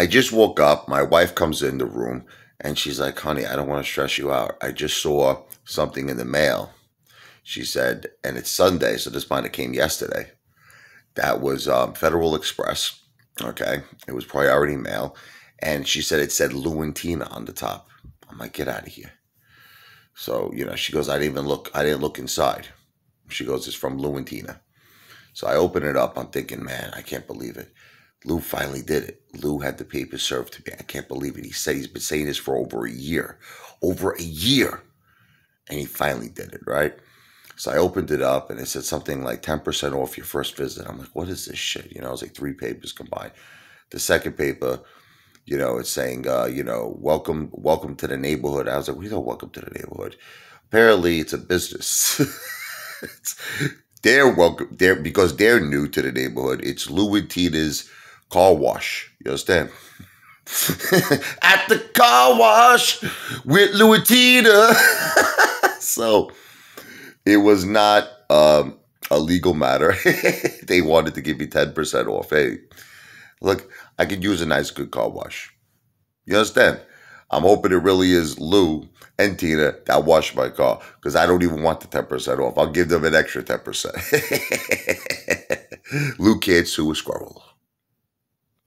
I just woke up. My wife comes in the room and she's like, honey, I don't want to stress you out. I just saw something in the mail. She said, and it's Sunday, so this might have came yesterday. That was um, Federal Express. Okay. It was priority mail. And she said it said Lou and Tina on the top. I'm like, get out of here. So, you know, she goes, I didn't even look, I didn't look inside. She goes, it's from Lou and Tina. So I open it up. I'm thinking, man, I can't believe it. Lou finally did it. Lou had the paper served to me. I can't believe it. He said he's been saying this for over a year. Over a year. And he finally did it, right? So I opened it up and it said something like 10% off your first visit. I'm like, what is this shit? You know, it was like three papers combined. The second paper, you know, it's saying, uh, you know, welcome, welcome to the neighborhood. I was like, we don't welcome to the neighborhood. Apparently, it's a business. it's, they're welcome. They're because they're new to the neighborhood. It's Lou and Tina's car wash. You understand? At the car wash with Lou and Tina. so it was not um, a legal matter. they wanted to give me 10% off. Hey, look, I could use a nice, good car wash. You understand? I'm hoping it really is Lou and Tina that wash my car because I don't even want the 10% off. I'll give them an extra 10%. Lou can't sue a squirrel.